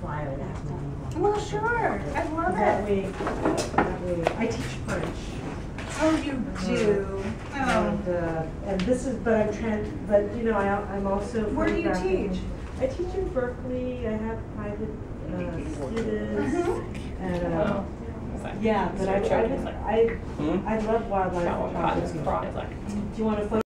flyer that way. Well, sure, I love That it. way, that I teach French. Oh, you do? Um, oh. And, uh, and this is, but I'm trying, but, you know, I, I'm also. Where do you teach? I teach in Berkeley, I have private, uh, students, uh-huh. and, uh, Oh. Yeah, but I, I, I, I love wildlife Do you want to?